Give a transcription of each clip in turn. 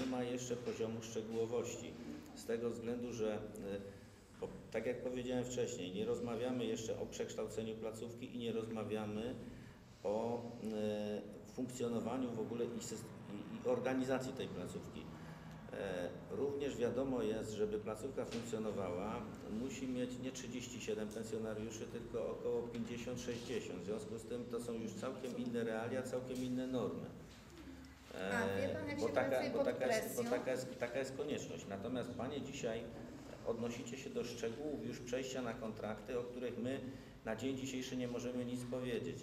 nie ma jeszcze poziomu szczegółowości. Z tego względu, że e, bo, tak jak powiedziałem wcześniej, nie rozmawiamy jeszcze o przekształceniu placówki i nie rozmawiamy o e, funkcjonowaniu w ogóle i, i organizacji tej placówki. E, Również wiadomo jest, żeby placówka funkcjonowała, musi mieć nie 37 pensjonariuszy, tylko około 50-60. W związku z tym to są już całkiem inne realia, całkiem inne normy. A wie pan, jak bo się taka, bo taka, jest, bo taka, jest, taka jest konieczność. Natomiast Panie dzisiaj odnosicie się do szczegółów już przejścia na kontrakty, o których my na dzień dzisiejszy nie możemy nic powiedzieć.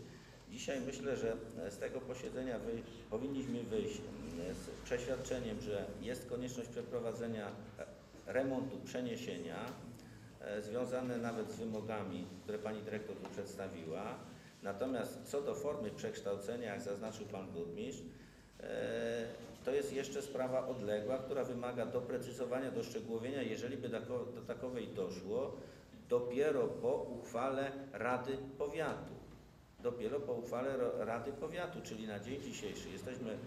Dzisiaj myślę, że z tego posiedzenia wy, powinniśmy wyjść mm, z przeświadczeniem, że jest konieczność przeprowadzenia remontu, przeniesienia, e, związane nawet z wymogami, które Pani Dyrektor tu przedstawiła. Natomiast co do formy przekształcenia, jak zaznaczył Pan Burmistrz, to jest jeszcze sprawa odległa, która wymaga doprecyzowania, doszczegółowienia. Jeżeli by do takowej doszło, dopiero po uchwale Rady Powiatu. Dopiero po uchwale Rady Powiatu, czyli na dzień dzisiejszy jesteśmy e,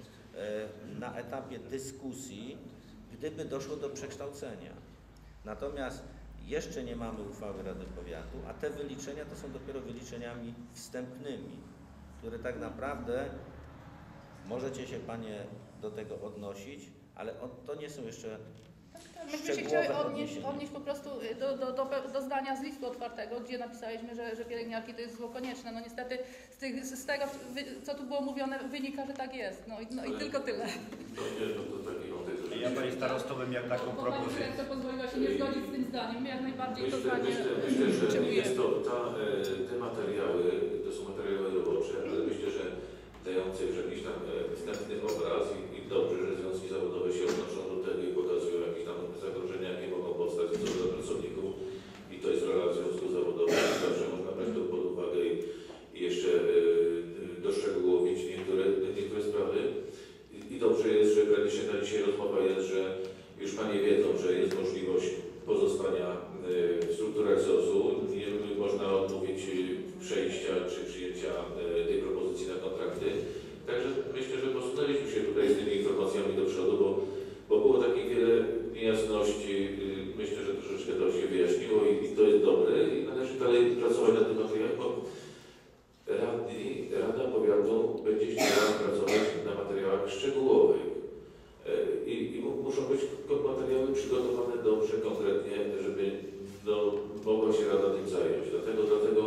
na etapie dyskusji, gdyby doszło do przekształcenia. Natomiast jeszcze nie mamy uchwały Rady Powiatu, a te wyliczenia to są dopiero wyliczeniami wstępnymi, które tak naprawdę możecie się Panie do tego odnosić, ale to nie są jeszcze Tak, myśmy się chciały odnieść, odnieść po prostu y, do, do, do, do zdania z listu otwartego, gdzie napisaliśmy, że, że pielęgniarki to jest zło konieczne. No niestety z, tych, z tego, co tu było mówione, wynika, że tak jest. No, i- no i tylko tyle. To to. Ja Panie Starosto bym miał taką Bo pani propozycję. dyrektor pozwoliła się nie zgodzić z tym zdaniem. My jak najbardziej to Myślę, zdanie myślę, myślę, że jest to, ta, e, te materiały, to są materiały robocze, ale już jakiś tam e, wstępny obraz i, i dobrze, że związki zawodowe się odnoszą do tego i pokazują jakieś tam zagrożenia, jakie mogą powstać co do pracowników i to jest rola związków zawodowych. Zawsze można brać to pod uwagę i, i jeszcze e, doszczegółowić niektóre, niektóre sprawy. I, I dobrze jest, że praktycznie ta dzisiaj rozmowa jest, że już Panie wiedzą, że jest możliwość pozostania e, w strukturach ZOZ-u. Nie można odmówić e, przejścia czy przyjęcia e, tej propozycji na kontrakty. Także myślę, że posunęliśmy się tutaj z tymi informacjami do przodu, bo, bo było takich wiele niejasności. E, Myślę, że troszeczkę to się wyjaśniło i, i to jest dobre i należy dalej pracować nad tym materiałem, bo radni, Rada Powiatu będzie chciała pracować na materiałach szczegółowych. E, I, i mu- muszą być ko- materiały przygotowane dobrze, konkretnie, żeby no, mogła się Rada tym zająć. Dlatego, dlatego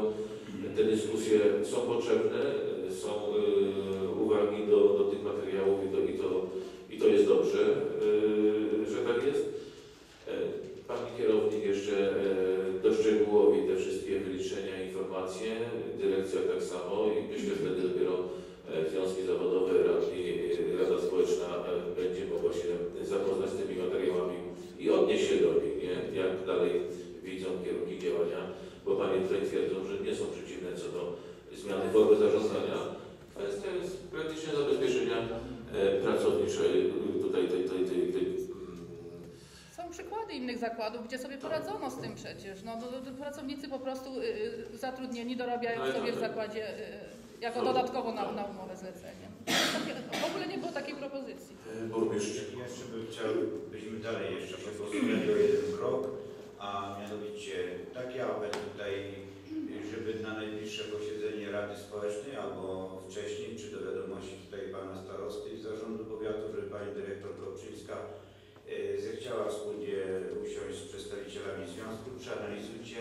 te dyskusje są potrzebne, e, są e, uwagi do, do tych materiałów i to, i to, i to jest dobrze, e, że tak jest. E, Pani kierownik jeszcze e, doszczegółowi te wszystkie wyliczenia, informacje, dyrekcja tak samo i myślę, że wtedy dopiero e, związki zawodowe radni, e, Rada Społeczna e, będzie mogła się zapoznać z tymi materiałami i odnieść się do nich, nie? jak dalej widzą kierunki działania, bo Panie tutaj twierdzą, że nie są przeciwne co do zmiany formy zarządzania. Kwestia jest praktycznie zabezpieczenia e, pracowniczej tutaj tej, tej, tej, tej, mm, Są przykłady innych zakładów, gdzie sobie poradzono z tym przecież. No, to, to pracownicy po prostu y, y, zatrudnieni dorabiają No sobie w zakładzie y, jako dodatkowo na, na umowę zlecenie. W ogóle nie było takiej propozycji. burmistrz. Jeszcze bym chciał, byśmy dalej jeszcze posunęli o jeden krok, a mianowicie taki apel tutaj, żeby na najbliższe posiedzenie Rady Społecznej albo wcześniej, czy do wiadomości tutaj Pana Starosty i Zarządu Powiatu, żeby Pani Dyrektor Kopczyńska e, zechciała wspólnie usiąść z przedstawicielami związku, przeanalizujcie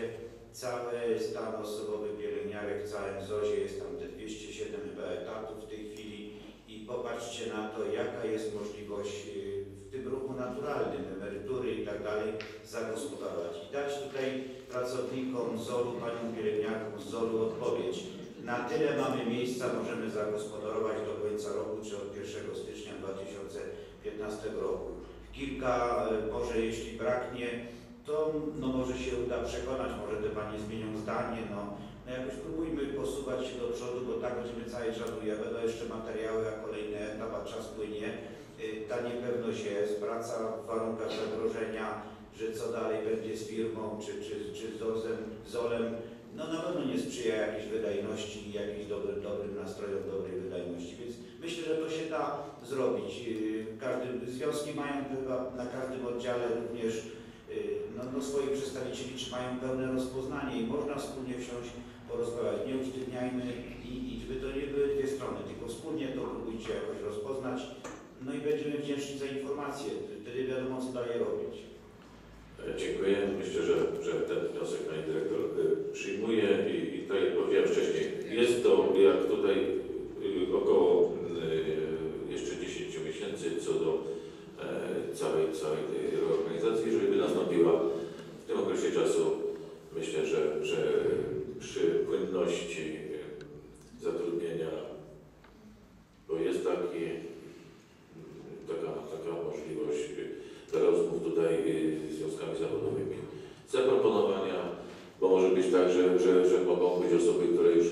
cały stan osobowy pielęgniarek w całym ZOzie, jest tam te 207 chyba etatów w tej chwili i popatrzcie na to, jaka jest możliwość y, w tym ruchu naturalnym, emerytury i tak dalej, zagospodarować. I dać tutaj pracownikom ZOL-u, paniom pielęgniarkom ZOL-u odpowiedź. Na tyle mamy miejsca, możemy zagospodarować do końca roku, czy od 1 stycznia 2015 roku. Kilka, y, może jeśli braknie, to no może się uda przekonać, może te panie zmienią zdanie, no, no jakoś próbujmy posuwać się do przodu, bo tak będziemy cały czas, ja będą jeszcze materiały, a kolejny etap, a czas płynie. Y, Ta niepewność jest, praca w warunkach zagrożenia, że co dalej będzie z firmą, czy, czy, czy z ZOZ-em, ZOL-em, no na pewno nie sprzyja jakiejś wydajności, jakiejś dobrym, dobrym nastrojom, dobrej wydajności, więc myślę, że to się da zrobić. Yy, Każdy, związki mają chyba na każdym oddziale również no, no swoich przedstawicieli, czy mają pełne rozpoznanie i można wspólnie wsiąść, porozmawiać. Nie usztywniajmy i, żeby to nie były dwie strony, tylko wspólnie to próbujcie jakoś rozpoznać. No i będziemy wdzięczni za informacje, wtedy wiadomo co dalej robić. E, Dziękuję. Myślę, że, że ten wniosek pani dyrektor e, przyjmuje i, i tak jak powiedziałem wcześniej, jest to jak tutaj e, około e, jeszcze 10 miesięcy co do e, całej, całej tej reorganizacji, jeżeli by nastąpiła w tym okresie czasu, myślę, że, że przy płynności e, zatrudnienia, bo jest taki, taka, taka możliwość e, rozmów tutaj y, z związkami zawodowymi, zaproponowania, bo może być tak, że, że, że mogą być osoby, które już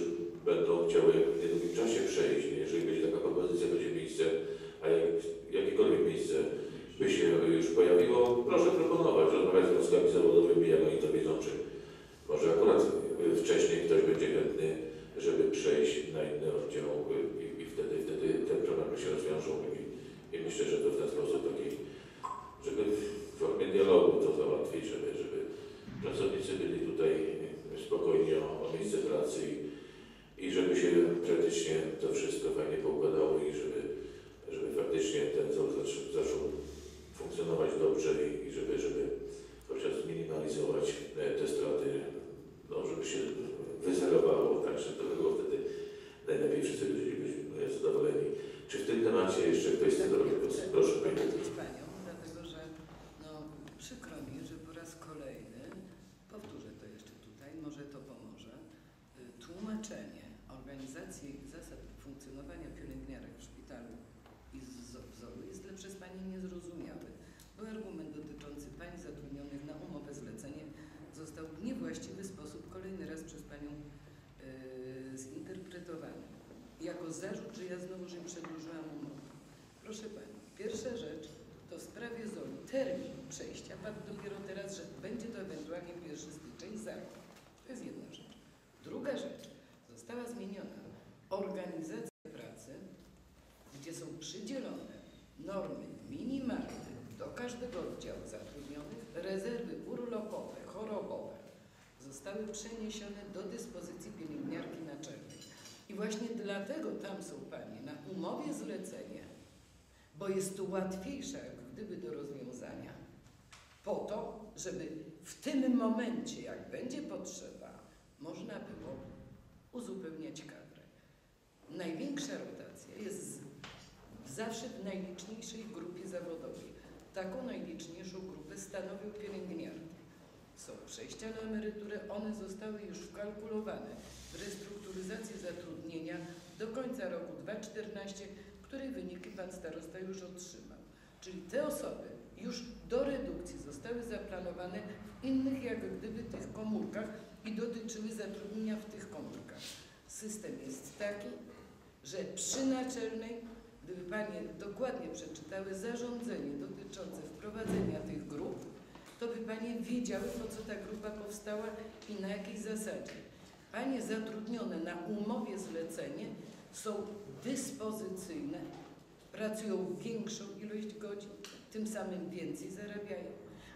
będą chciały w niedługim czasie przejść. Jeżeli będzie taka propozycja, będzie miejsce, a jak, jakiekolwiek miejsce by się już pojawiło, proszę proponować, rozmawiać z związkami zawodowymi, jak oni to wiedzą, czy może akurat y, wcześniej ktoś będzie chętny, żeby przejść na inny oddział y, i, i wtedy, wtedy te problemy się rozwiążą i, i myślę, że to w ten sposób taki żeby w formie dialogu to załatwić, żeby, żeby pracownicy byli tutaj spokojni o, o miejsce pracy i, i żeby się praktycznie to wszystko fajnie poukładało i żeby, żeby faktycznie ten ZOL zaczął, zaczął funkcjonować dobrze i, i żeby, żeby chociaż zminimalizować e, te straty, no, żeby się wyzerowało, tak, że to było wtedy najlepiej wszyscy bylibyśmy zadowoleni. Czy w tym temacie jeszcze ktoś chce zrobić głos? Proszę Pani. Poprosić Panią, dlatego że no, przykro mi, że po raz kolejny, powtórzę to jeszcze tutaj, może to pomoże, y, tłumaczenie organizacji i zasad funkcjonowania pielęgniarek w szpitalu i z z- wzoru jest dla przez Pani niezrozumiały, bo argument dotyczący Pani zatrudnionych na umowę zlecenie został w niewłaściwy sposób kolejny raz przez Panią y, zinterpretowany. Jako zarzut, że ja znowu, że przedłużyłam umowę. Proszę Pani, pierwsza rzecz to w sprawie ZOL termin przejścia padł dopiero teraz, że będzie to ewentualnie 1 styczeń za rok. To jest jedna rzecz. Druga rzecz, została zmieniona organizacja pracy, gdzie są przydzielone normy minimalne każdego oddziału zatrudnionych, rezerwy urlopowe, chorobowe zostały przeniesione do dyspozycji pielęgniarki naczelnej. I właśnie dlatego tam są Panie na umowie zlecenie, bo jest to łatwiejsze jak gdyby do rozwiązania, po to, żeby w tym momencie, jak będzie potrzeba, można było uzupełniać kadrę. Największa rotacja jest zawsze w najliczniejszej grupie zawodowej. Taką najliczniejszą grupę stanowią pielęgniarki. Są przejścia na emeryturę, one zostały już wkalkulowane w restrukturyzację zatrudnienia do końca roku 2014, której wyniki Pan Starosta już otrzymał. Czyli te osoby już do redukcji zostały zaplanowane w innych jak gdyby tych komórkach i dotyczyły zatrudnienia w tych komórkach. System jest taki, że przy naczelnej, gdyby Panie dokładnie przeczytały zarządzenie dotyczące wprowadzenia tych grup, to by Panie wiedziały, po co ta grupa powstała i na jakiej zasadzie. Panie zatrudnione na umowie zlecenie są dyspozycyjne, pracują większą ilość godzin, tym samym więcej zarabiają,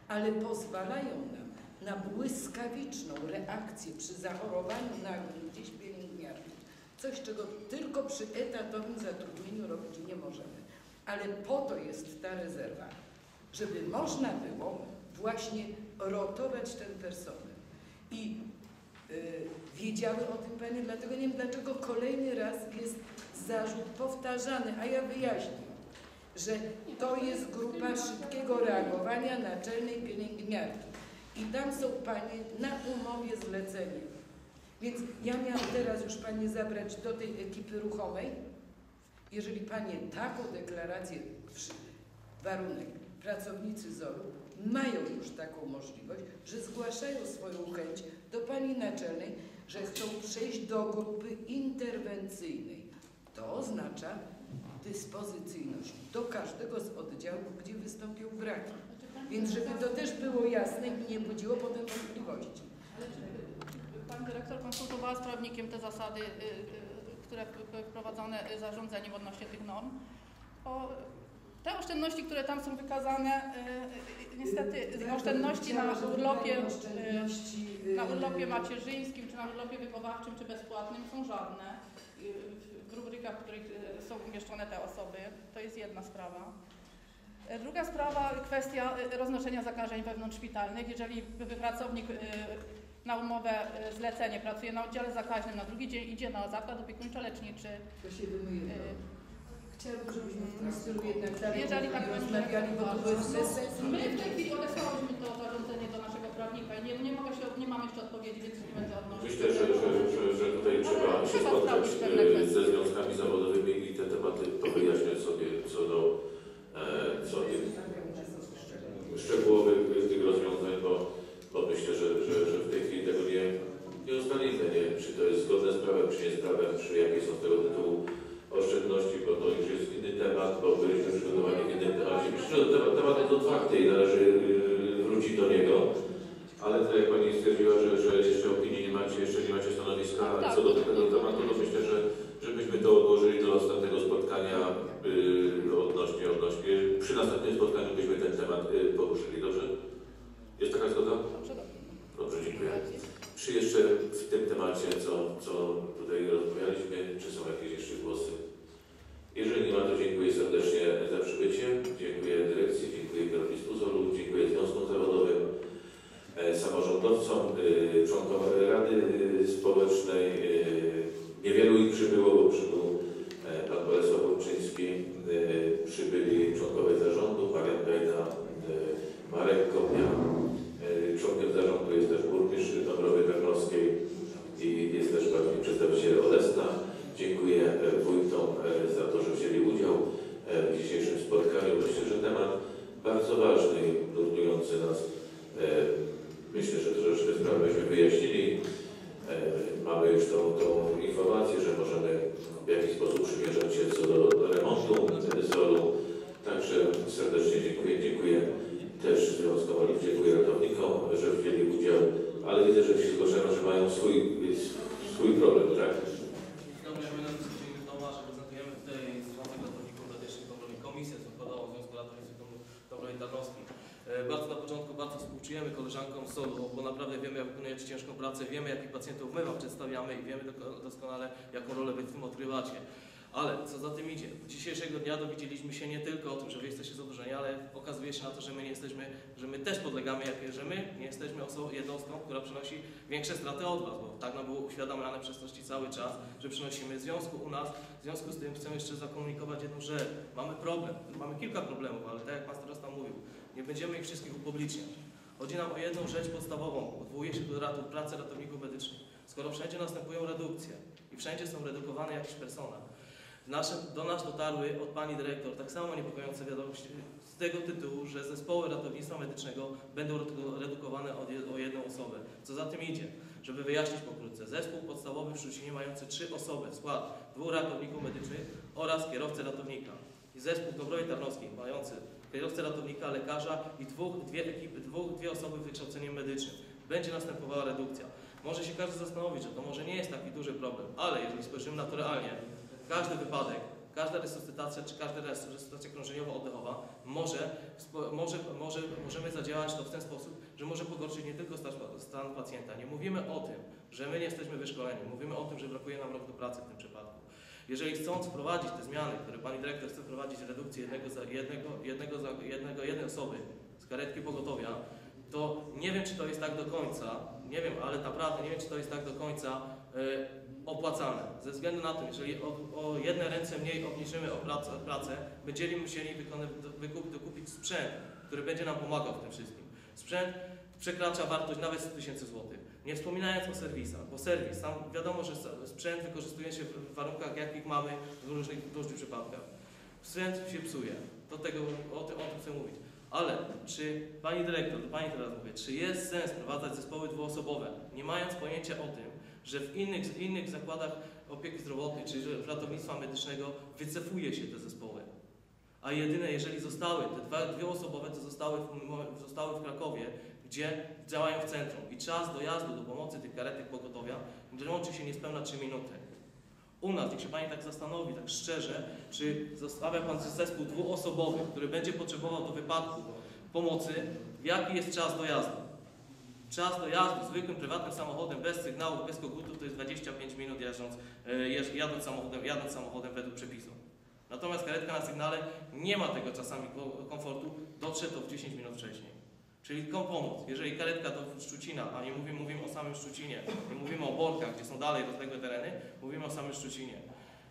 ale pozwalają nam na błyskawiczną reakcję przy zachorowaniu nagłym gdzieś pielęgniarki. Coś, czego tylko przy etatowym zatrudnieniu robić nie możemy. Ale po to jest ta rezerwa, żeby można było właśnie rotować ten personel. I y, wiedziały o tym Panie, dlatego nie wiem, dlaczego kolejny raz jest zarzut powtarzany, a ja wyjaśnię, że to jest grupa szybkiego reagowania naczelnej pielęgniarki. I tam są Panie na umowie zlecenie. Więc ja miałam teraz już Panie zabrać do tej ekipy ruchomej. Jeżeli Panie taką deklarację, warunek, pracownicy ZOL-u mają już taką możliwość, że zgłaszają swoją chęć do Pani Naczelnej, że chcą przejść do grupy interwencyjnej. To oznacza dyspozycyjność do każdego z oddziałów, gdzie wystąpią braki. Więc żeby to też było jasne i nie budziło potem wątpliwości. Pani dyrektor konsultowała z prawnikiem te zasady, y, y, które były wprowadzone y, zarządzeniem odnośnie tych norm. O, te oszczędności, które tam są wykazane, niestety oszczędności na urlopie, na urlopie macierzyńskim czy na urlopie wychowawczym czy bezpłatnym są żadne w- rubrykach, w których są umieszczone te osoby. To jest jedna sprawa. Druga sprawa, kwestia roznoszenia zakażeń wewnątrzszpitalnych. Jeżeli by pracownik na umowę y, zlecenie pracuje na oddziale zakaźnym, na drugi dzień idzie na zakład opiekuńczo-leczniczy, To się wymyje. y, Chciałabym, żebyśmy w tym stylu jednak dalej Jeżeli tak będzie rozmawiali, bo to jest bez sensu. My w tej chwili odesłałyśmy to zarządzenie do naszego prawnika i nie, nie, mogę się, nie mam jeszcze odpowiedzi, więc nie będę odnosić. Myślę, że, że, że, że tutaj trzeba się Trzeba spotkać kwestie. ze związkami zawodowymi i te tematy powyjaśniać sobie co do e, co tych szczegółowych tych rozwiązań, bo, bo myślę, że, że, że w tej chwili tego nie, nie ustalimy, nie? czy to jest zgodne z prawem, czy nie z prawem, czy jakie są z tego tytułu oszczędności, bo to już jest inny temat, bo byliśmy przygotowani w innym temacie. Myślę, że temat, temat jest otwarty i należy e, wrócić do niego. Ale tak jak Pani stwierdziła, że, że jeszcze opinii nie macie, jeszcze nie macie stanowiska Tak, co do tego tematu, to myślę, że żebyśmy to odłożyli do następnego spotkania y, odnośnie, odnośnie, przy następnym spotkaniu byśmy ten temat y, poruszyli, dobrze? Jest taka zgoda? Dobrze, dobrze. Dobrze, dziękuję. Czy jeszcze w tym temacie, co, co tutaj rozmawialiśmy, czy są jakieś jeszcze głosy? Jeżeli nie ma, to dziękuję serdecznie za przybycie. Dziękuję dyrekcji, dziękuję kierownictwu ZOL-u, dziękuję związkom zawodowym, e, samorządowcom, e, członkom Rady e, Społecznej. e, Niewielu ich przybyło, bo przybył e, pan Bolesław Łączyński, e, przybyli członkowie zarządu, Marian Gajda, e, Marek Kopnia. E, Członkiem zarządu jest też burmistrz Dąbrowy Tarnowskiej i jest też pewnie przedstawiciel Olesna. Dziękuję e, wójtom e, za to, że wzięli udział e, w dzisiejszym spotkaniu. Myślę, że temat bardzo ważny i nurtujący nas. E, Myślę, że troszeczkę sprawę byśmy wyjaśnili. E, Mamy już tą, tą informację, że możemy w jakiś sposób przymierzać się co do remontu Zolu. Także serdecznie dziękuję. Dziękuję też dziękuję ratownikom, że wzięli udział, ale widzę, że ci zgłaszają, że mają swój, swój problem, tak? E, Bardzo na początku bardzo współczujemy koleżankom z SOL-u, bo naprawdę wiemy, jak wykonujecie ciężką pracę, wiemy, jakich pacjentów my Wam przedstawiamy i wiemy doskonale, jaką rolę Wy w tym odgrywacie. Ale co za tym idzie, dzisiejszego dnia dowiedzieliśmy się nie tylko o tym, że Wy jesteście zadłużeni, ale okazuje się na to, że my nie jesteśmy, że my też podlegamy, jak, że my nie jesteśmy osobą, jednostką, która przynosi większe straty od Was, bo tak nam było uświadamiane przez to cały czas, że przynosimy związku u nas, w związku z tym chcę jeszcze zakomunikować jedną rzecz. Mamy problem, mamy kilka problemów, ale tak jak Pan Starosta mówił, nie będziemy ich wszystkich upubliczniać. Chodzi nam o jedną rzecz podstawową, odwołuje się do ratu, pracy ratowników medycznych. Skoro wszędzie następują redukcje i wszędzie są redukowany jakiś personel, Nasze, do nas dotarły od Pani Dyrektor tak samo niepokojące wiadomości z tego tytułu, że zespoły ratownictwa medycznego będą redu- redukowane o, jed, o jedną osobę. Co za tym idzie? Żeby wyjaśnić pokrótce, zespół podstawowy w Szczucinie mający trzy osoby, skład dwóch ratowników medycznych oraz kierowcę ratownika. I zespół w Dąbrowie Tarnowskiej mający kierowcę ratownika, lekarza i dwóch, dwie, ekipy, dwóch, dwie osoby wykształceniem medycznym. Będzie następowała redukcja. Może się każdy zastanowić, że to może nie jest taki duży problem, ale jeżeli spojrzymy na to realnie, każdy wypadek, każda resuscytacja czy każda res- resuscytacja krążeniowo-oddechowa może, może, może, możemy zadziałać to w ten sposób, że może pogorszyć nie tylko stan, pacjenta. Nie mówimy o tym, że my nie jesteśmy wyszkoleni, mówimy o tym, że brakuje nam rok do pracy w tym przypadku. Jeżeli chcąc wprowadzić te zmiany, które Pani Dyrektor chce wprowadzić redukcję jednego, jednego, jednego, jednego, jednej osoby z karetki pogotowia, to nie wiem, czy to jest tak do końca, nie wiem, ale naprawdę nie wiem, czy to jest tak do końca e, opłacane. Ze względu na to, jeżeli o, o jedne ręce mniej obniżymy pracę, pracę będziemy musieli wykony- wykup, dokupić sprzęt, który będzie nam pomagał w tym wszystkim. Sprzęt przekracza wartość nawet 100 tysięcy złotych. Nie wspominając o serwisach, bo serwis, sam wiadomo, że sprzęt wykorzystuje się w warunkach, jakich mamy w różnych, w różnych przypadkach. Sprzęt się psuje. Do tego, o tym, o tym chcę mówić. Ale czy Pani Dyrektor, do Pani teraz mówię, czy jest sens wprowadzać zespoły dwuosobowe, nie mając pojęcia o tym, że w innych, w innych zakładach opieki zdrowotnej czy ratownictwa medycznego wycofuje się te zespoły. A jedyne, jeżeli zostały, te dwa, dwie osobowe, to zostały w, zostały w Krakowie, gdzie działają w centrum i czas dojazdu do pomocy tych karetek pogotowia łączy się niespełna 3 minuty. U nas, niech się Pani tak zastanowi, tak szczerze, czy zostawia Pan zespół dwuosobowy, który będzie potrzebował do wypadku pomocy, jaki jest czas dojazdu? Czas dojazdu zwykłym prywatnym samochodem bez sygnałów, bez kogutów to jest 25 minut jeżdżąc, e, jadąc, samochodem, jadąc samochodem według przepisu. Natomiast karetka na sygnale nie ma tego czasami ko- komfortu, dotrze to w 10 minut wcześniej. Czyli pomóc? Jeżeli karetka do Szczucina, a nie mówimy, mówimy o samym Szczucinie, nie mówimy o Borkach, gdzie są dalej rozległe tereny, mówimy o samym Szczucinie.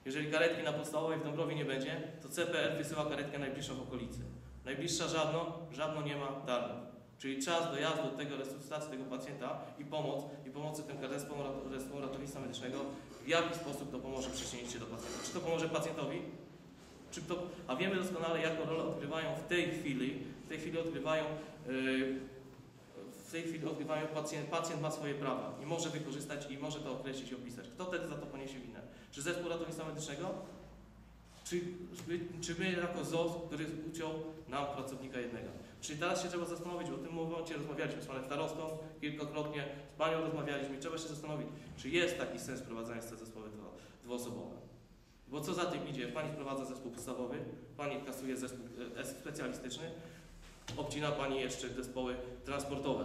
Jeżeli karetki na podstawowej w Dąbrowie nie będzie, to CPR wysyła karetkę najbliższą w okolicy. Najbliższa Żadno, Żadno nie ma Darnów. Czyli czas dojazdu do tego resuscytacji tego pacjenta i pomoc, i pomocy tym zespołom, rat- zespołom ratownictwa medycznego, w jaki sposób to pomoże przyczynić się do pacjenta. Czy to pomoże pacjentowi? Czy to, a wiemy doskonale, jaką rolę odgrywają w tej chwili, w tej chwili odgrywają, yy, w tej chwili odgrywają pacjent, pacjent ma swoje prawa i może wykorzystać i może to określić i opisać. Kto wtedy za to poniesie winę? Czy zespół ratownictwa medycznego? Czy, czy, czy my jako ZOZ, który uciął nam pracownika jednego? Czyli teraz się trzeba zastanowić, bo o tym momencie rozmawialiśmy z panem starostą kilkakrotnie, z panią rozmawialiśmy, trzeba się zastanowić, czy jest taki sens wprowadzania te zespoły dwu- dwuosobowe. Bo co za tym idzie? Pani wprowadza zespół podstawowy, pani kasuje zespół e, specjalistyczny, obcina pani jeszcze zespoły transportowe.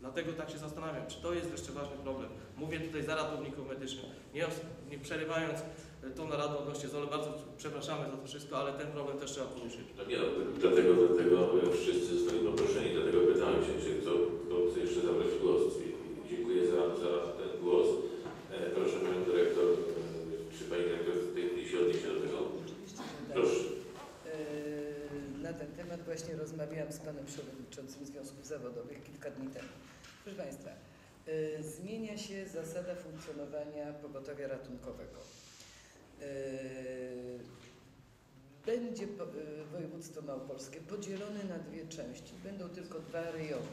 Dlatego tak się zastanawiam, czy to jest wreszcie ważny problem. Mówię tutaj za ratowników medycznych, nie, nie przerywając e, tą naradę odnośnie ZOL, bardzo przepraszamy za to wszystko, ale ten problem też trzeba poruszyć. No no, dlatego, dlatego e, wszyscy zostali poproszeni, dlatego pytałem się, czy kto, kto chce jeszcze zabrać głos. Dziękuję za, za ten głos. E, proszę Panią Dyrektor, e, czy Pani Dyrektor w tej chwili się odniesie do tego? Oczywiście, tak. Proszę. Na ten temat właśnie rozmawiałam z panem przewodniczącym Związków Zawodowych kilka dni temu. Proszę Państwa, zmienia się zasada funkcjonowania pogotowia ratunkowego. Yy, Będzie yy, województwo małopolskie podzielone na dwie części. Będą tylko dwa rejony.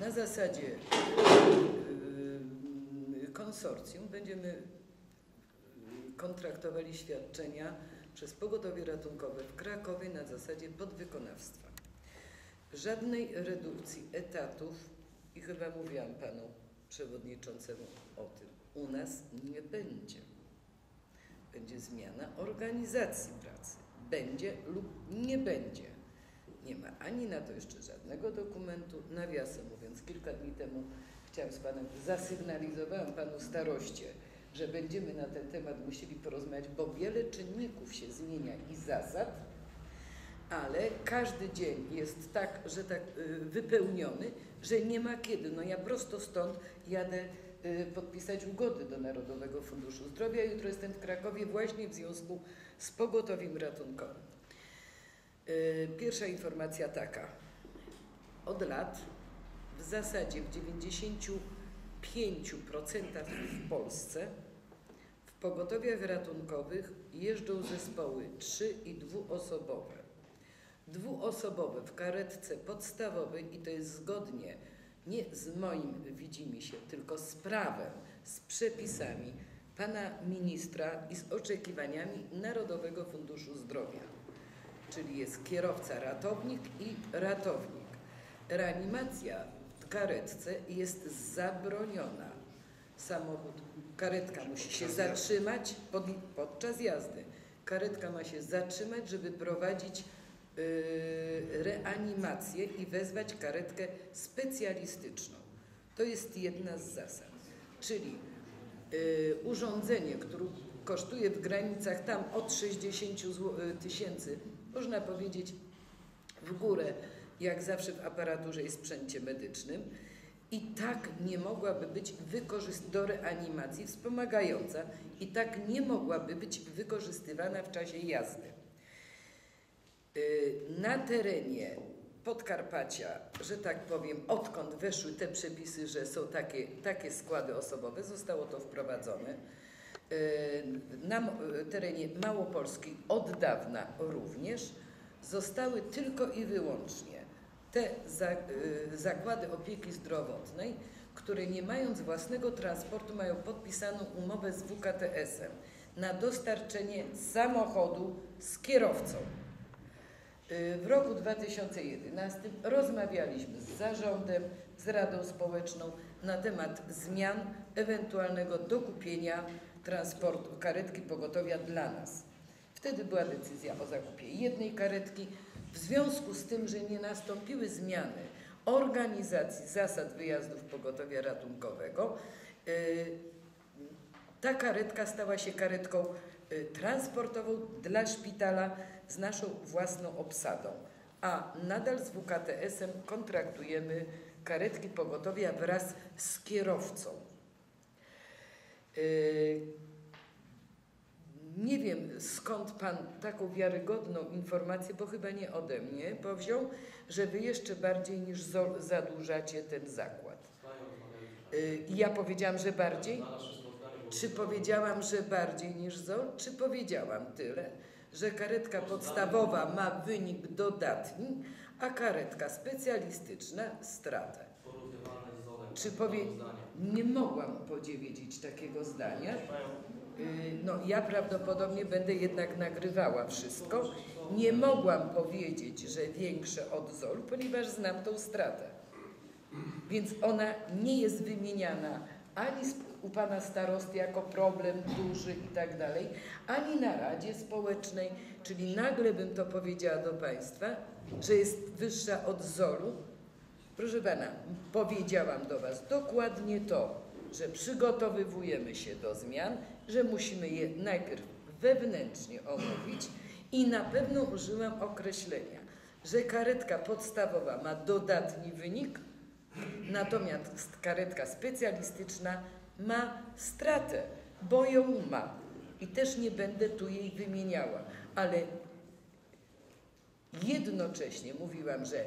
Na zasadzie yy, konsorcjum będziemy kontraktowali świadczenia przez pogotowie ratunkowe w Krakowie na zasadzie podwykonawstwa. Żadnej redukcji etatów i chyba mówiłam panu przewodniczącemu o tym. U nas nie będzie. Będzie zmiana organizacji pracy. Będzie lub nie będzie. Nie ma ani na to jeszcze żadnego dokumentu. Nawiasem mówiąc, kilka dni temu chciałam z panem, zasygnalizowałam panu staroście, że będziemy na ten temat musieli porozmawiać, bo wiele czynników się zmienia i zasad, ale każdy dzień jest tak, że tak y, wypełniony, że nie ma kiedy. No ja prosto stąd jadę podpisać ugody do Narodowego Funduszu Zdrowia. Jutro jestem w Krakowie właśnie w związku z pogotowiem ratunkowym. Y, Pierwsza informacja taka. Od lat w zasadzie w 95% w Polsce w pogotowiach ratunkowych jeżdżą zespoły trzy i dwuosobowe. Dwuosobowe w karetce podstawowej i to jest zgodnie nie z moim widzimisię, tylko z prawem, z przepisami pana ministra i z oczekiwaniami Narodowego Funduszu Zdrowia. Czyli jest kierowca ratownik i ratownik. Reanimacja w karetce jest zabroniona. Samochód, karetka musi się zatrzymać pod, podczas jazdy. Karetka ma się zatrzymać, żeby prowadzić reanimację i wezwać karetkę specjalistyczną. To jest jedna z zasad. Czyli yy, urządzenie, które kosztuje w granicach tam od 60 zł- y, tysięcy, można powiedzieć w górę, jak zawsze w aparaturze i sprzęcie medycznym, i tak nie mogłaby być do reanimacji wspomagająca i tak nie mogłaby być wykorzystywana w czasie jazdy. Y, Na terenie Podkarpacia, że tak powiem, odkąd weszły te przepisy, że są takie, takie składy osobowe, zostało to wprowadzone. Y, Na mo- terenie Małopolski od dawna również zostały tylko i wyłącznie te za, y, zakłady opieki zdrowotnej, które nie mając własnego transportu mają podpisaną umowę z WKTS-em na dostarczenie samochodu z kierowcą. Y, W roku 2011 rozmawialiśmy z zarządem, z Radą Społeczną na temat zmian ewentualnego dokupienia transportu karetki pogotowia dla nas. Wtedy była decyzja o zakupie jednej karetki. W związku z tym, że nie nastąpiły zmiany organizacji zasad wyjazdów pogotowia ratunkowego, y, ta karetka stała się karetką transportową dla szpitala z naszą własną obsadą, a nadal z WKTS-em kontraktujemy karetki pogotowia wraz z kierowcą. Y, Nie wiem skąd Pan taką wiarygodną informację, bo chyba nie ode mnie, powziął, że Wy jeszcze bardziej niż zadłużacie ten zakład. Y, ja powiedziałam, że bardziej? Czy powiedziałam, że bardziej niż ZOL, czy powiedziałam tyle, że karetka podstawowa ma wynik dodatni, a karetka specjalistyczna stratę? Czy powie- Zdanie. Nie mogłam powiedzieć takiego zdania. Y, No, ja prawdopodobnie będę jednak nagrywała wszystko. Nie mogłam powiedzieć, że większe od ZOL, ponieważ znam tą stratę. Więc ona nie jest wymieniana ani z- u pana starosty jako problem duży i tak dalej, ani na Radzie Społecznej, czyli nagle bym to powiedziała do państwa, że jest wyższa od ZOL-u. Proszę pana, powiedziałam do was dokładnie to, że przygotowywujemy się do zmian, że musimy je najpierw wewnętrznie omówić i na pewno użyłam określenia, że karetka podstawowa ma dodatni wynik, natomiast karetka specjalistyczna ma stratę, bo ją ma. I też nie będę tu jej wymieniała, ale jednocześnie mówiłam, że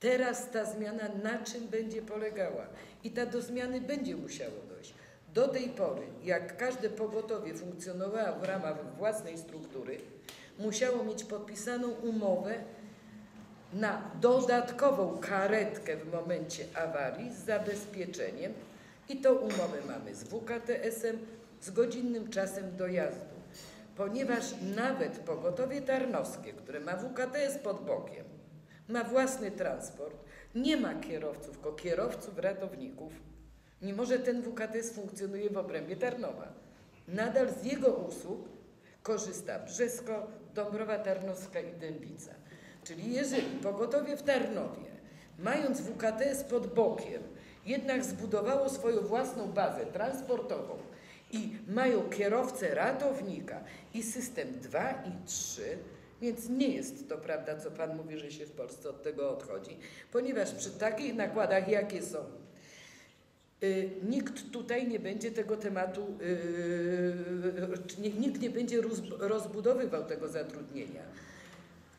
teraz ta zmiana na czym będzie polegała i ta do zmiany będzie musiało dojść. Do tej pory, jak każde pogotowie funkcjonowało w ramach własnej struktury, musiało mieć podpisaną umowę na dodatkową karetkę w momencie awarii z zabezpieczeniem i tą umowę mamy z WKTS-em z godzinnym czasem dojazdu. Ponieważ nawet pogotowie tarnowskie, które ma WKTS pod bokiem, ma własny transport, nie ma kierowców, tylko kierowców, ratowników, mimo że ten WKTS funkcjonuje w obrębie Tarnowa. Nadal z jego usług korzysta Brzesko, Dąbrowa Tarnowska i Dębica. Czyli jeżeli pogotowie w Tarnowie, mając WKTS pod bokiem, jednak zbudowało swoją własną bazę transportową i mają kierowcę ratownika i system 2 i 3, więc nie jest to prawda, co Pan mówi, że się w Polsce od tego odchodzi, ponieważ przy takich nakładach, jakie są, y, nikt tutaj nie będzie tego tematu, y, nikt nie będzie roz, rozbudowywał tego zatrudnienia.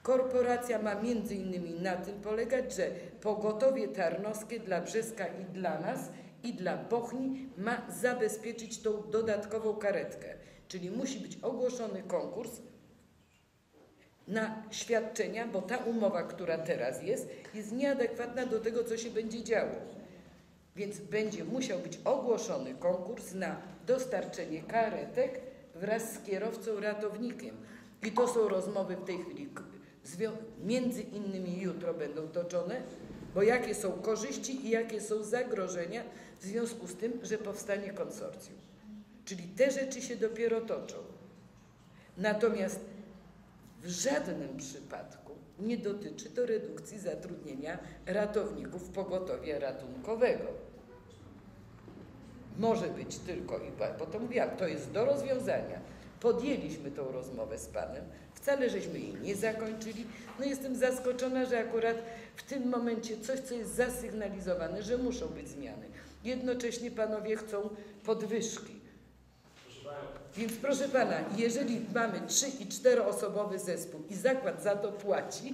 Korporacja ma między innymi na tym polegać, że pogotowie tarnowskie dla Brzeska i dla nas i dla Bochni ma zabezpieczyć tą dodatkową karetkę. Czyli musi być ogłoszony konkurs na świadczenia, bo ta umowa, która teraz jest, jest nieadekwatna do tego, co się będzie działo. Więc będzie musiał być ogłoszony konkurs na dostarczenie karetek wraz z kierowcą ratownikiem. I to są rozmowy w tej chwili, między innymi jutro będą toczone, bo jakie są korzyści i jakie są zagrożenia w związku z tym, że powstanie konsorcjum. Czyli te rzeczy się dopiero toczą. Natomiast w żadnym przypadku nie dotyczy to redukcji zatrudnienia ratowników pogotowia ratunkowego. Może być tylko, i bo to mówiłam, to jest do rozwiązania. Podjęliśmy tą rozmowę z Panem, wcale żeśmy jej nie zakończyli. No jestem zaskoczona, że akurat w tym momencie coś, co jest zasygnalizowane, że muszą być zmiany. Jednocześnie Panowie chcą podwyżki. Więc proszę Pana, jeżeli mamy trzy i czteroosobowy zespół i zakład za to płaci,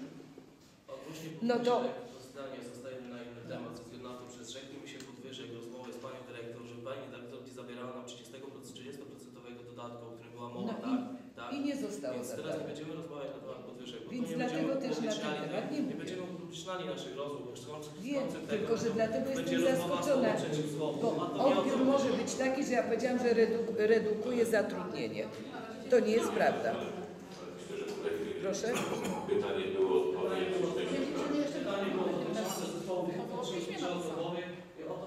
No to- podwyżek, to zdanie zostajemy na inny temat, ze względu na to, że zrzekliśmy się podwyżek, rozmowy z panią dyrektor, że pani dyrektor nie zabierała nam 30%, 30% dodatku, o którym była mowa, No tak, tak. I nie zostało Więc teraz nie zabrane. będziemy rozmawiać na temat podwyżek, bo Więc to nie dlatego będziemy też na ten upubliczniali, temat nie nie mówię. będziemy upubliczniali naszych rozmów, bo skończy- Wiem, tylko tego, że dlatego będzie jestem rozmowa zaskoczona, słowo przeciw słowu, bo a to nie o to odbiór może być taki, że ja powiedziałam, że redu redukuje zatrudnienie. To nie jest prawda. Proszę? Pytanie było odpowiedź. Pytanie było dotyczące to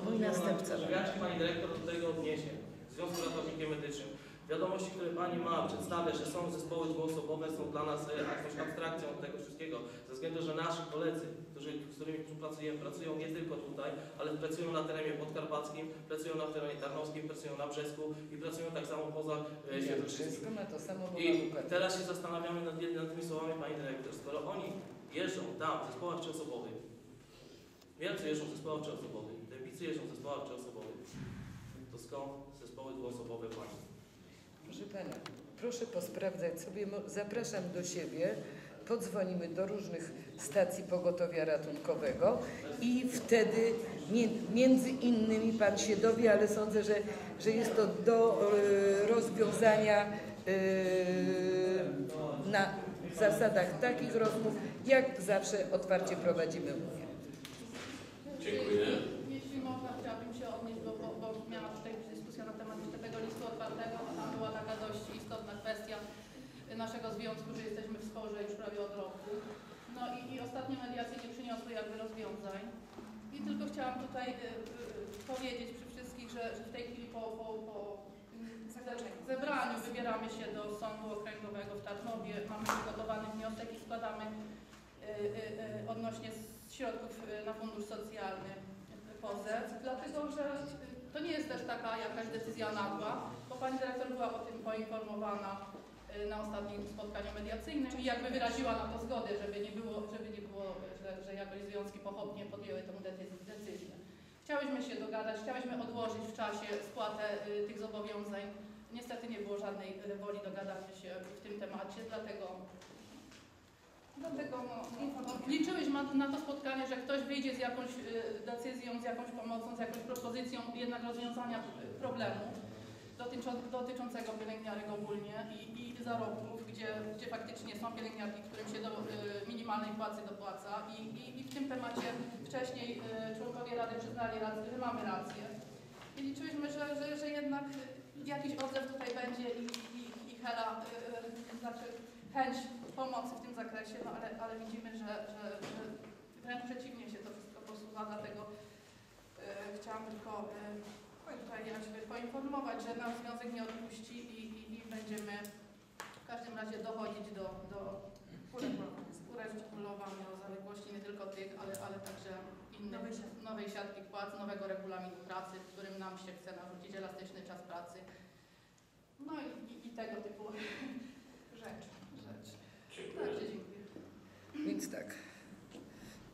Mój następca. jak się Pani Dyrektor do tego odniesie w Związku Ratownikiem Medycznym? Wiadomości, które Pani ma, przedstawia, że są zespoły dwuosobowe, są dla nas e, jakąś abstrakcją od tego wszystkiego, ze względu, że nasi koledzy, którzy, z którymi współpracujemy, pracują nie tylko tutaj, ale pracują na terenie podkarpackim, pracują na terenie tarnowskim, pracują na Brzesku i pracują tak samo poza e, bo I teraz się zastanawiamy nad, nad tymi słowami Pani Dyrektor. Skoro oni jeżdżą tam w zespołach trzyosobowych, Niemcy jeżdżą w zespołach trzyosobowych, Dębicy jeżdżą w zespołach trzyosobowych, to skąd zespoły dwuosobowe Pani? Proszę Pana, proszę posprawdzać sobie, zapraszam do siebie, podzwonimy do różnych stacji pogotowia ratunkowego i wtedy między innymi Pan się dowie, ale sądzę, że, że jest to do e, rozwiązania e, na zasadach takich rozmów, jak zawsze otwarcie prowadzimy Unię. Dziękuję. Jeśli można, chciałabym się odnieść, bo, bo, bo miała tutaj być dyskusja na temat jeszcze tego listu otwartego, a tam była taka dość istotna kwestia naszego związku, że jesteśmy w sporze już prawie od roku. No i, i ostatnie mediacje nie przyniosły jakby rozwiązań. I tylko chciałam tutaj y, y, powiedzieć przy wszystkich, że, że w tej chwili po, po, po mm, zebraniu wybieramy się do Sądu Okręgowego w Tarnowie. Mamy przygotowany wniosek i składamy y, y, odnośnie środków na fundusz socjalny pozew, dlatego że to nie jest też taka jakaś decyzja nagła, bo pani dyrektor była o tym poinformowana na ostatnim spotkaniu mediacyjnym i jakby wyraziła na to zgodę, żeby nie było, żeby nie było że, że jakoś związki pochopnie podjęły tę decyzję. Chciałyśmy się dogadać, chciałyśmy odłożyć w czasie spłatę y, tych zobowiązań. Niestety nie było żadnej y, woli dogadania się w tym temacie, dlatego Dlatego no, no, liczyłyśmy na- to spotkanie, że ktoś wyjdzie z jakąś y, decyzją, z jakąś pomocą, z jakąś propozycją jednak rozwiązania y, problemu dotyczącego pielęgniarek ogólnie i, i zarobków, gdzie, gdzie faktycznie są pielęgniarki, którym się do y, minimalnej płacy dopłaca i, i, i w tym temacie wcześniej y, członkowie Rady przyznali rację, że mamy rację. I liczyliśmy, że, że, że jednak jakiś odzew tutaj będzie i, i, i Hela, y, znaczy chęć pomocy w tym zakresie, no ale, ale widzimy, że, że, że wręcz przeciwnie się to wszystko posuwa, dlatego y, chciałam tylko tutaj jakby poinformować, że nam związek nie odpuści i, i, i będziemy w każdym razie dochodzić do, do uregulowania zaległości nie tylko tych, ale, ale także innych, nowej siatki płac, nowego regulaminu pracy, w którym nam się chce narzucić elastyczny czas pracy. No i, i, i tego typu rzeczy. rzeczy. Dziękuję. Także dziękuję. Więc tak,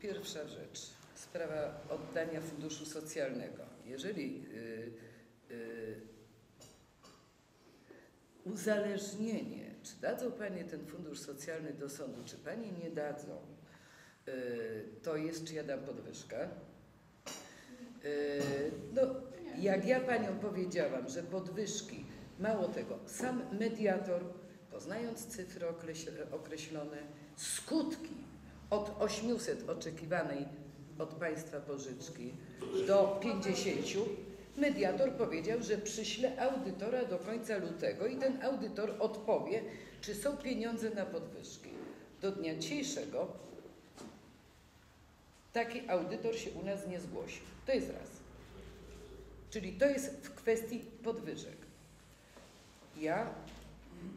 pierwsza rzecz, sprawa oddania funduszu socjalnego. Jeżeli y, y, uzależnienie, czy dadzą Panie ten fundusz socjalny do sądu, czy Panie nie dadzą, y, to jest, czy ja dam podwyżkę. No, jak ja Paniom powiedziałam, że podwyżki, mało tego, sam mediator, poznając cyfry określ- określone, skutki od 800 oczekiwanej od Państwa pożyczki do 50, mediator powiedział, że przyśle audytora do końca lutego i ten audytor odpowie, czy są pieniądze na podwyżki. Do dnia dzisiejszego taki audytor się u nas nie zgłosił. To jest raz. Czyli to jest w kwestii podwyżek. Ja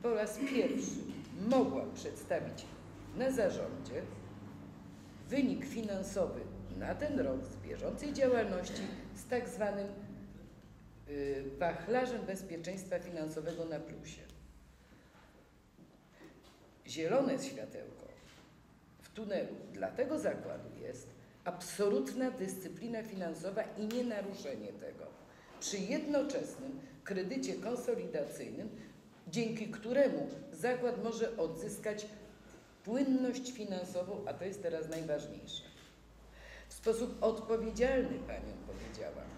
po raz pierwszy mogłam przedstawić na zarządzie wynik finansowy na ten rok z bieżącej działalności z tak zwanym y, wachlarzem bezpieczeństwa finansowego na plusie. Zielone światełko w tunelu dla tego zakładu jest absolutna dyscyplina finansowa i nienaruszenie tego przy jednoczesnym kredycie konsolidacyjnym, dzięki któremu zakład może odzyskać płynność finansową, a to jest teraz najważniejsze. Sposób odpowiedzialny Paniom powiedziałam,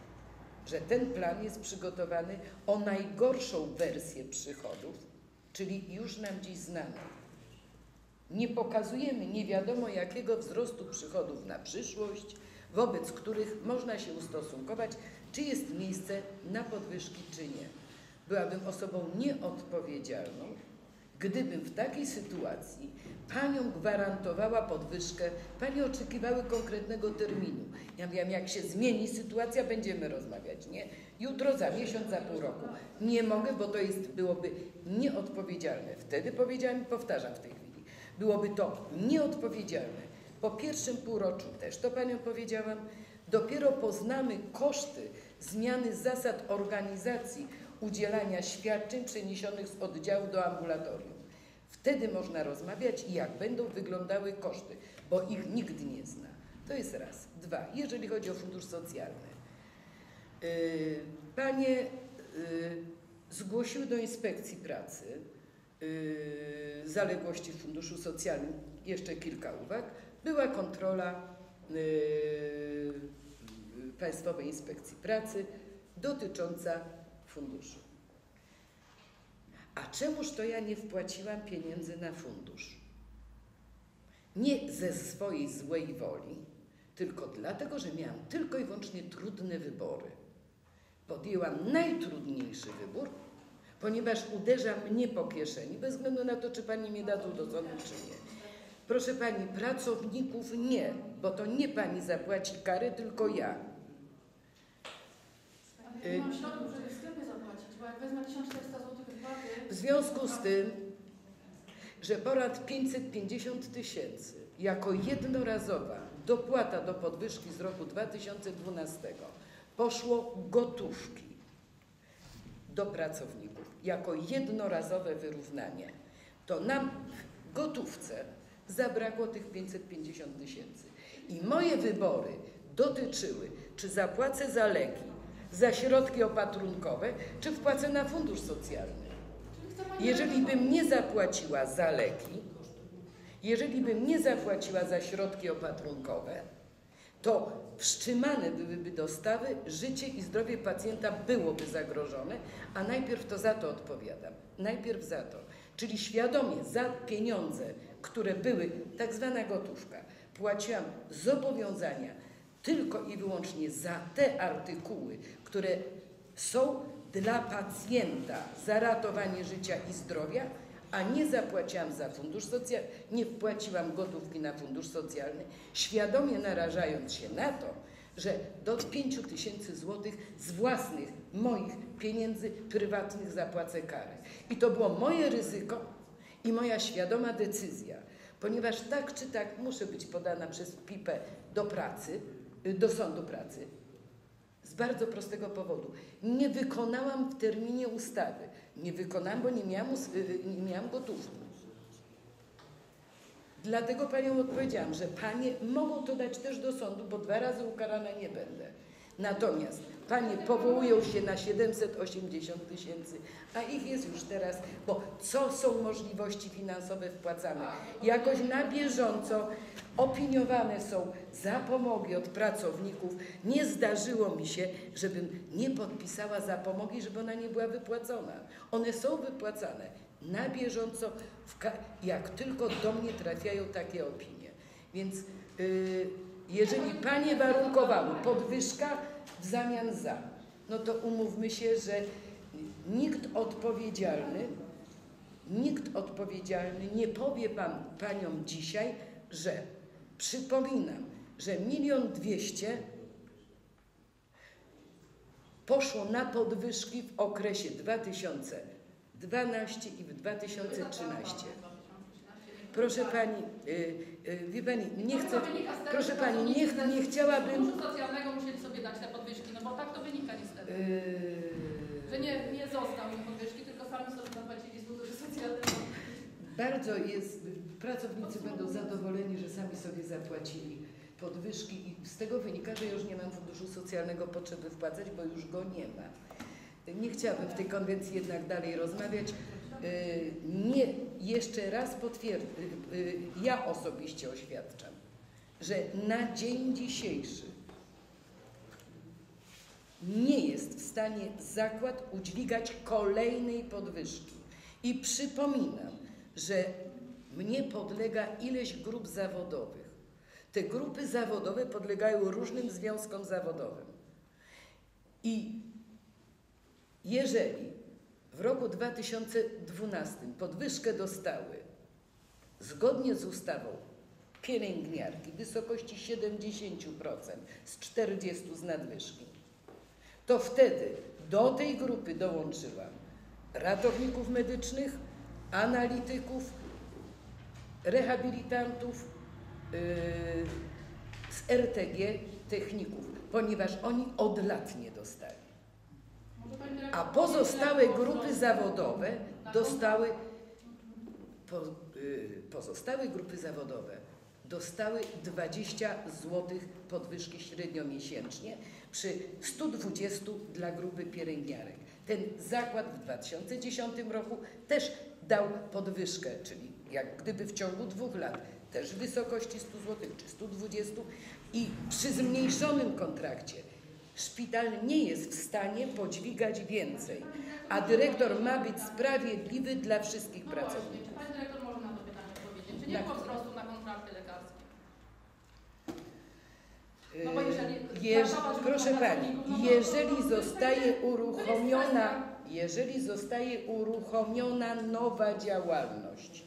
że ten plan jest przygotowany o najgorszą wersję przychodów, czyli już nam dziś znaną. Nie pokazujemy nie wiadomo jakiego wzrostu przychodów na przyszłość, wobec których można się ustosunkować, czy jest miejsce na podwyżki, czy nie. Byłabym osobą nieodpowiedzialną, Gdybym w takiej sytuacji Panią gwarantowała podwyżkę, Panie oczekiwały konkretnego terminu. Ja mówiłam, jak się zmieni sytuacja, będziemy rozmawiać, nie? Jutro, za miesiąc, za pół roku. Nie mogę, bo to jest, byłoby nieodpowiedzialne. Wtedy powiedziałam i powtarzam w tej chwili. Byłoby to nieodpowiedzialne. Po pierwszym półroczu też to Panią powiedziałam, dopiero poznamy koszty zmiany zasad organizacji udzielania świadczeń przeniesionych z oddziału do ambulatorium. Wtedy można rozmawiać, jak będą wyglądały koszty, bo ich nikt nie zna. To jest raz. Dwa, jeżeli chodzi o fundusz socjalny. Yy, Panie yy, zgłosiły do inspekcji pracy yy, zaległości w funduszu socjalnym. Jeszcze kilka uwag. Była kontrola Państwowej Inspekcji Pracy dotycząca funduszu. A czemuż to ja nie wpłaciłam pieniędzy na fundusz? Nie ze swojej złej woli, tylko dlatego, że miałam tylko i wyłącznie trudne wybory. Podjęłam najtrudniejszy wybór, ponieważ uderza mnie po kieszeni, bez względu na to, czy pani mnie dadzą do czy nie. Proszę pani, pracowników nie, bo to nie pani zapłaci kary, tylko ja. Nie mam środków, żeby w sklepie zapłacić, bo jak wezmę 1400 zł wypłaty... W związku z tym, że ponad 550 tysięcy jako jednorazowa dopłata do podwyżki z roku 2012 poszło gotówki do pracowników jako jednorazowe wyrównanie, to nam w gotówce zabrakło tych 550 tysięcy. I moje wybory dotyczyły, czy zapłacę za leki, za środki opatrunkowe, czy wpłacę na fundusz socjalny. Jeżeli bym nie zapłaciła za leki, jeżeli bym nie zapłaciła za środki opatrunkowe, to wstrzymane byłyby dostawy, życie i zdrowie pacjenta byłoby zagrożone, a najpierw to za to odpowiadam. Najpierw za to. Czyli świadomie za pieniądze, które były tak zwana gotówka, płaciłam zobowiązania tylko i wyłącznie za te artykuły, które są dla pacjenta za ratowanie życia i zdrowia, a nie zapłaciłam za fundusz socjalny, nie wpłaciłam gotówki na fundusz socjalny, świadomie narażając się na to, że do 5 tysięcy złotych z własnych, moich pieniędzy prywatnych zapłacę karę. I to było moje ryzyko i moja świadoma decyzja, ponieważ tak czy tak muszę być podana przez PIPę do pracy, do sądu pracy, z bardzo prostego powodu. Nie wykonałam w terminie ustawy. Nie wykonałam, bo nie miałam, y, y, nie miałam gotówki. Dlatego Panią odpowiedziałam, że Panie mogą to dać też do sądu, bo dwa razy ukarana nie będę. Natomiast Panie powołują się na 780 tysięcy, a ich jest już teraz, bo co są możliwości finansowe wpłacane? Jakoś na bieżąco opiniowane są zapomogi od pracowników. Nie zdarzyło mi się, żebym nie podpisała zapomogi, żeby ona nie była wypłacona. One są wypłacane na bieżąco, jak tylko do mnie trafiają takie opinie. Więc yy, jeżeli Panie warunkowały podwyżka w zamian za, no to umówmy się, że nikt odpowiedzialny, nikt odpowiedzialny nie powie pan, Paniom dzisiaj, że przypominam, że milion dwieście poszło na podwyżki w okresie 2012 i w 2013. Proszę Pani, y, y, wie Pani, nie chcę, proszę Pani, nie, nie chciałabym... Funduszu socjalnego musieli sobie dać te podwyżki, no bo tak to wynika niestety. y, Że nie, nie został im podwyżki, tylko sami sobie zapłacili z funduszu socjalnego. Bardzo jest, pracownicy będą zadowoleni, że sami sobie zapłacili podwyżki i z tego wynika, że już nie mam funduszu socjalnego potrzeby wpłacać, bo już go nie ma. Nie chciałabym w tej konwencji jednak dalej rozmawiać. Nie, jeszcze raz potwierdzę, ja osobiście oświadczam, że na dzień dzisiejszy nie jest w stanie zakład udźwigać kolejnej podwyżki. I przypominam, że mnie podlega ileś grup zawodowych. Te grupy zawodowe podlegają różnym związkom zawodowym. I jeżeli W roku 2012 podwyżkę dostały zgodnie z ustawą pielęgniarki w wysokości 70% z 40 z nadwyżki. To wtedy do tej grupy dołączyłam ratowników medycznych, analityków, rehabilitantów yy, z RTG, techników, ponieważ oni od lat nie dostali. A pozostałe grupy zawodowe dostały po, y, pozostałe grupy zawodowe dostały 20 zł podwyżki średnio miesięcznie przy 120 dla grupy pielęgniarek. Ten zakład w 2010 roku też dał podwyżkę, czyli jak gdyby w ciągu dwóch lat też w wysokości 100 zł czy 120 i przy zmniejszonym kontrakcie szpital nie jest w stanie podźwigać więcej, a dyrektor ma być sprawiedliwy dla wszystkich No właśnie, pracowników. czy pani dyrektor może na to pytanie odpowiedzieć? Czy nie było które? wzrostu na kontrakty lekarskie? No bo jeżeli Jeż, proszę Pani, no jeżeli zostaje uruchomiona, jeżeli zostaje uruchomiona nowa działalność,